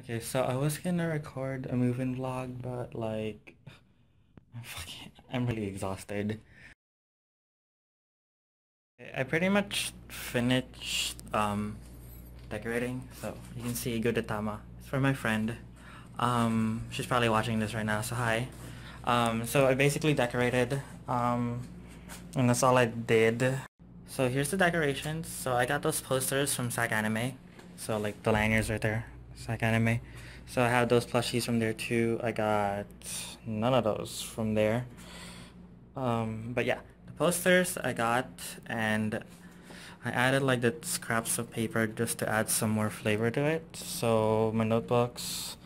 Okay, so I was gonna record a moving vlog, but like, I'm fucking, I'm really exhausted. I pretty much finished um, decorating, so you can see Gudetama. It's for my friend. Um, she's probably watching this right now, so hi. Um, so I basically decorated, um, and that's all I did. So here's the decorations. So I got those posters from SAC Anime. So like the lanyards right there, SAC Anime. So I have those plushies from there too. I got none of those from there. Um, but yeah, the posters I got and I added like the scraps of paper just to add some more flavor to it. So my notebooks,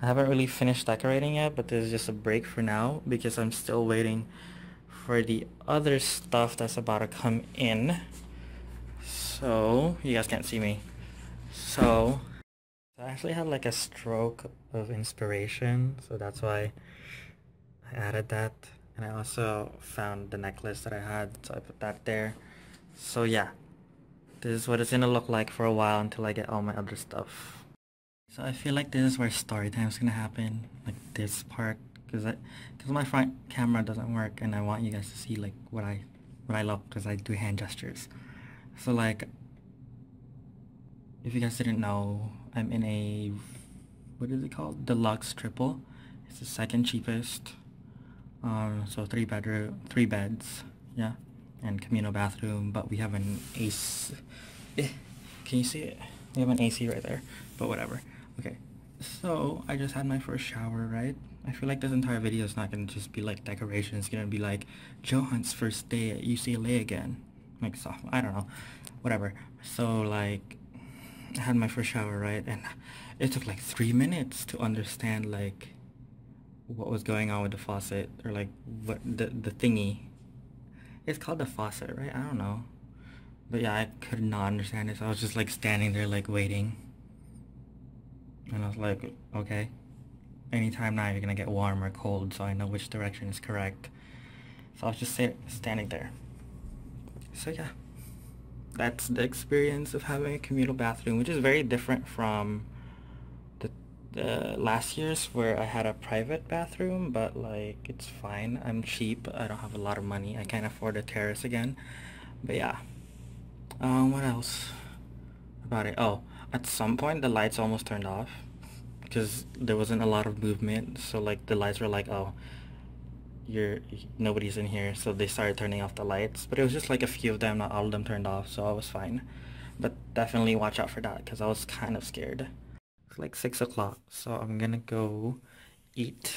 I haven't really finished decorating yet, but this is just a break for now because I'm still waiting for the other stuff that's about to come in. So, you guys can't see me. So, actually had like a stroke of inspiration, so that's why I added that. And I also found the necklace that I had, so I put that there. So yeah, this is what it's gonna look like for a while until I get all my other stuff. So I feel like this is where story time is gonna happen, like this part, because I, because my front camera doesn't work, and I want you guys to see like what I, what I look, because I do hand gestures. So like, if you guys didn't know, I'm in a, what is it called? Deluxe triple. It's the second cheapest. Um, so three bedroom, three beds, yeah, and communal bathroom. But we have an AC. Eh, can you see it? We have an AC right there. But whatever. Okay. So I just had my first shower, right? I feel like this entire video is not gonna just be like decoration. It's gonna be like Johan's first day at UCLA again. Like soft. I don't know. Whatever. So like had my first shower, right? And it took like three minutes to understand like what was going on with the faucet or like what the the thingy. It's called the faucet, right? I don't know. But yeah, I could not understand it. So I was just like standing there like waiting. And I was like, okay. Anytime now you're gonna get warm or cold so I know which direction is correct. So I was just standing there. So yeah that's the experience of having a communal bathroom, which is very different from the, the last year's where I had a private bathroom, but like it's fine. I'm cheap. I don't have a lot of money. I can't afford a terrace again. But yeah. Um, what else about it? Oh, at some point the lights almost turned off because there wasn't a lot of movement. So like the lights were like, oh, you're nobody's in here so they started turning off the lights. But it was just like a few of them not all of them turned off so I was fine. But definitely watch out for that because I was kind of scared. It's like six o'clock so I'm gonna go eat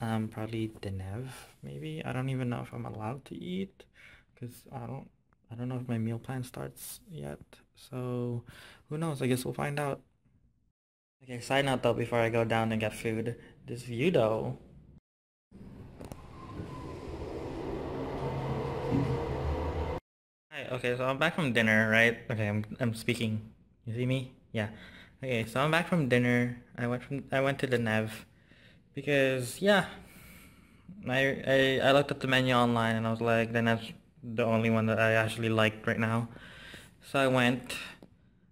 um probably De Neve maybe. I don't even know if I'm allowed to eat because I don't I don't know if my meal plan starts yet. So who knows? I guess we'll find out. Okay side note though before I go down and get food. This view though Hi, okay, so I'm back from dinner, right? Okay, I'm I'm speaking. You see me? Yeah. Okay, so I'm back from dinner. I went from I went to the Neve because yeah, I I I looked at the menu online and I was like, then that's the only one that I actually liked right now. So I went.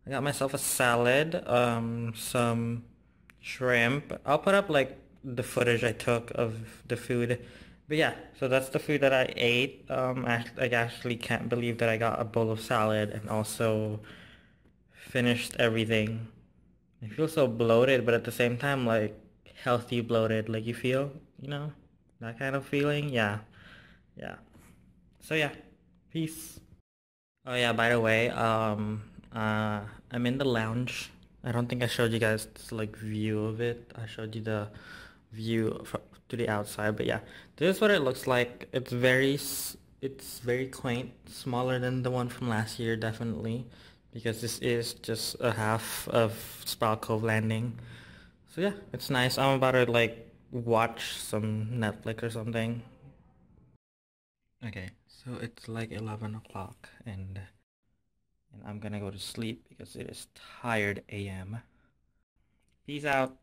I got myself a salad, um, some shrimp. I'll put up like the footage I took of the food but yeah, so that's the food that I ate. Um, I, I actually can't believe that I got a bowl of salad and also finished everything. I feel so bloated, but at the same time, like, healthy bloated. Like, you feel, you know, that kind of feeling? Yeah. Yeah. So yeah, peace. Oh yeah, by the way, um, uh, I'm in the lounge. I don't think I showed you guys this, like, view of it. I showed you the view to the outside but yeah. This is what it looks like. It's very it's very quaint smaller than the one from last year definitely because this is just a half of Sproul Cove Landing. So yeah it's nice. I'm about to like watch some Netflix or something. Okay so it's like 11 o'clock and and I'm gonna go to sleep because it is tired AM peace out